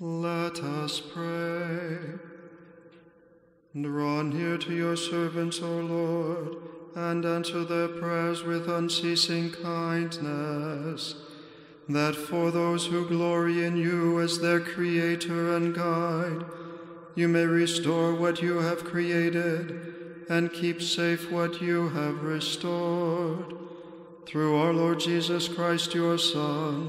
Let us pray. Draw near to your servants, O Lord, and answer their prayers with unceasing kindness, that for those who glory in you as their Creator and Guide, you may restore what you have created and keep safe what you have restored. Through our Lord Jesus Christ, your Son,